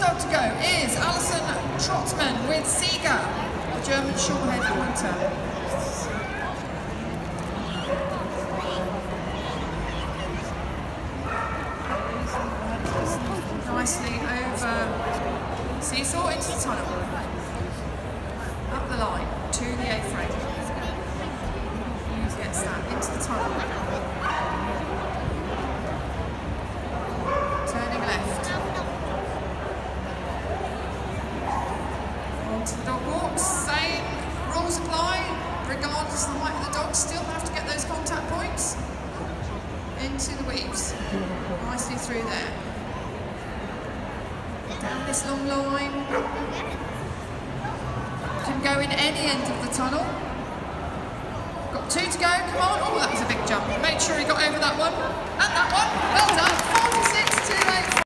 dog to go is Alison Trotzman with Sieger, a German Shorthair pointer. Nicely over seesaw into the tunnel. Onto the dog walks. Same rules apply. Regardless of the height of the dog, still have to get those contact points. Into the weaves. Nicely through there. Down this long line. Can go in any end of the tunnel. Got two to go, come on. Oh, that was a big jump. Make sure he got over that one.